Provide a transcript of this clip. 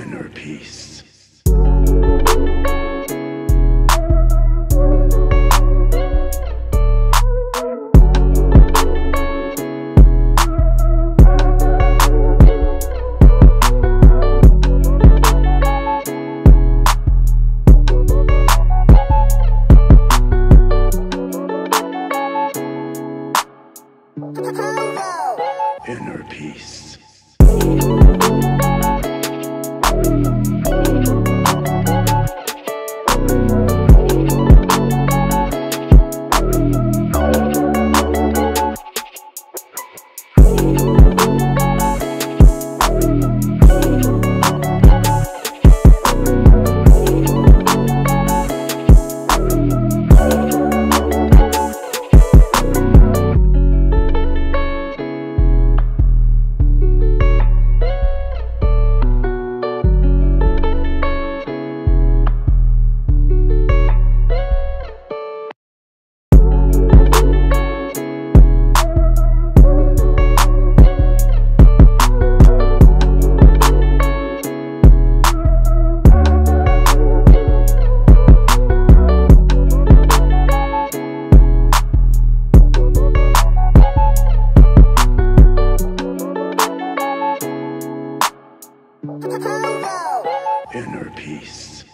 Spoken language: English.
inner peace. Inner peace. inner peace.